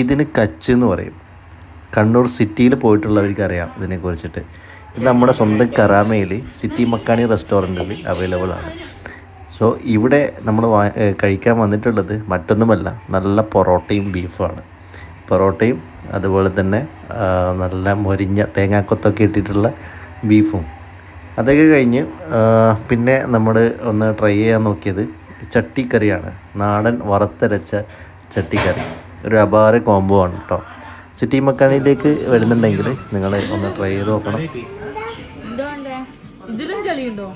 ഇതിന് കച്ച് എന്ന് പറയും. കണ്ണൂർ സിറ്റിയിൽ പോയിട്ടുള്ളവർക്ക് അറിയാം ഇതിനെക്കുറിച്ചിട്ട്. ഇത് നമ്മുടെ സ്വന്തം കറാമയിൽ സിറ്റി മക്കാണി റെസ്റ്റോറന്റിൽ അവൈലബിൾ ആണ്. സോ ഇവിടെ നമ്മൾ കഴിക്കാൻ വന്നിട്ടുള്ളത് മറ്റൊന്നുമല്ല നല്ല പൊറോട്ടയും ബീഫുമാണ്. പൊറോട്ടയും അതുപോലെ തന്നെ നല്ല മൊരിഞ്ഞ തേങ്ങാക്കൊത്തൊക്കെ ഇട്ടിട്ടുള്ള ബീഫും. അതൊക്കെ കഴിഞ്ഞ് പിന്നെ നമ്മൾ ഒന്ന് ട്രൈ ചെയ്യാൻ നോക്കിയത് ചട്ടിക്കറിയാണ്. നാടൻ വറുത്തരച്ച ചട്ടിക്കറി. ഒരു അപാര കോംബോ ആണ് കേട്ടോ സിറ്റി മക്കാനിലേക്ക് വരുന്നുണ്ടെങ്കിൽ നിങ്ങൾ ഒന്ന് ട്രൈ ചെയ്ത് നോക്കണം. ഇതിലും ചളിയുണ്ടോ?